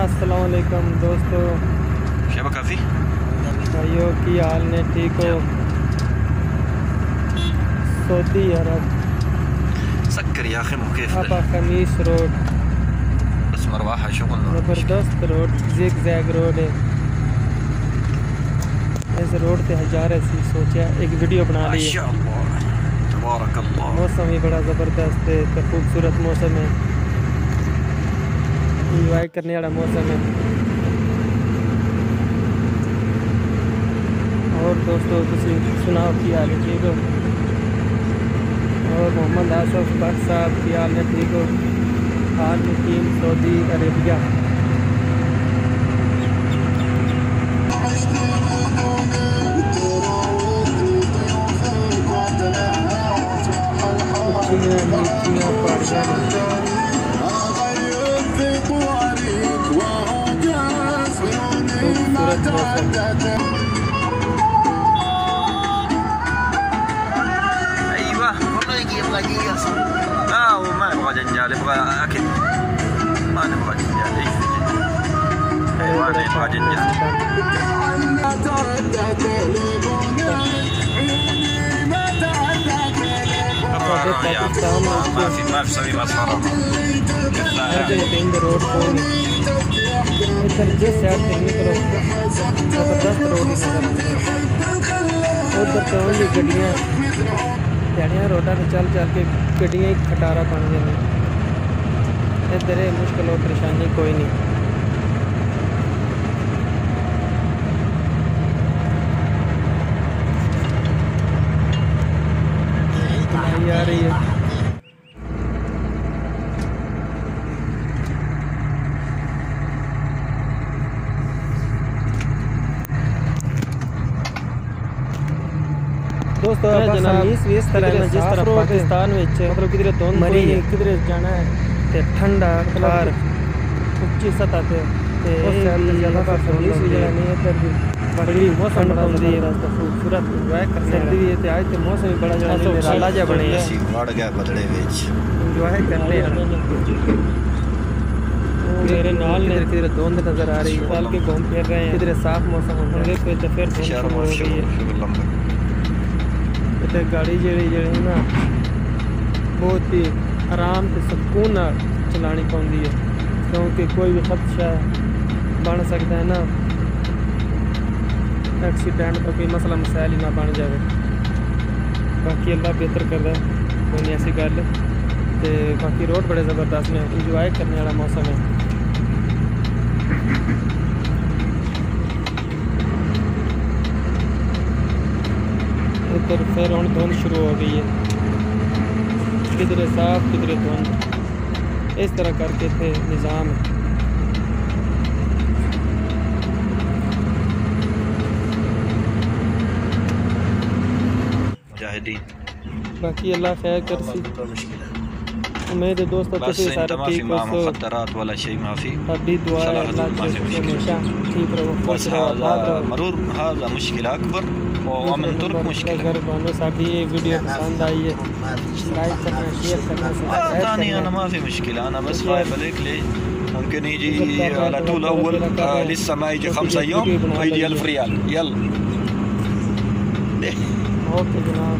السلام علیکم دوستو۔ شبہ کافی؟ بھائیو کی حال نے ٹھیک ہو؟ سعودی عرب۔ سكر يا اخي مكيف آبا خمیس روڈ۔ بس مروحه شغل زبردست روڈ زیگ زیگ روڈ ہے۔ اس روڈ تے ہزار سی سوچا ایک ویڈیو بنا ما لی ہے۔ شاء الله تبارك الله موسم بھی بڑا زبردست ہے تے خوبصورت موسم ہے۔ انجوائے کرنے والا موسم ہے۔ اور دوستو تسی سناؤ کی حال ہے ٹھیک ہو؟ اور محمد آصف بٹ صاحب کی حال ہے ٹھیک ہو حال مقیم سعودی عربیہ۔ اچھیاں نیچیاں پہاڑیاں نے ايوه والله يجيب دقيقه اه وما نبغى جنجال يبغى اكل ما نبغى جنجال ايش في جنجال ايوه انا يبغى جنجال ہر جگہ پہ ان روڈ کوئی نہیں ادھر جس سائڈ سے نکلو زبردست روڈ ہی نظر آتے ادھر تو اونلی گڈیاں دیہڑیاں روڈاں چل چل کے گڈیاں ہی کھٹارا بن جانے ادھر مشکل اور پریشانی کوئی نہیں بنائی آ رہی ہے دوستو جناب اس طرح جس طرح پاکستان وچ مطلب کدھر دھند مری کدھر جانا ہے تے ٹھنڈا کھار اونچی سطح تے تے اس سے زیادہ پرسنیس بھی جڑا نہیں ادھر بھی بڑی موسم ہوندی ہے خوبصورت انجوائے کرنے سردی بھی تے آج تے موسم بھی بڑا جڑا نرالا جا بنے ہے وڑ گیا بدڑے وچ انجوائے کرنے ہیں میرے نال نے کدھر دھند نظر آ رہی ہے چل کے گھوم پھر رہے ہیں کدھر صاف موسم ہے پھر پھر دھند ہو گئی ہے شغل شغل لمبا تے گاڑی جڑی جڑی نا بہت ہی آرام تے سکون نال چلانی پوندی ہے کیونکہ کوئی بھی خدشہ بن سکتا ہے نا ایکسیڈنٹ تو کوئی مسئلہ مسائل ہی نہ بن جائے باقی اللہ بہتر کر ہے کوئی نہیں ایسی گل تے باقی روڈ بڑے زبردست نے انجوائے کرنے والا موسم ہے ادھر پھر ہوں دھند شروع ہو گئی ہے کدھر صاف کدھر دھند اس طرح کر کے تھے نظام ہے باقی اللہ خیر کر سی والله مشكله امید ما في ٹھیک مع ہو مخدرات ولا شيء ما في ابھی دعا مشكله ہمیشہ ٹھیک رہو خوش رہو هذا مرور هذا مشكله اكبر ومن ترك مشكله اگر بانو ساڈی یہ ویڈیو پسند آئی ہے۔ لائک کرنا شیئر کرنا ثاني انا ما في مشكله انا بس خايف عليك ليه ممكن يجي على طول اول لسه ما يجي خمسة يوم ويجي ألف ريال يلا اوکے جناب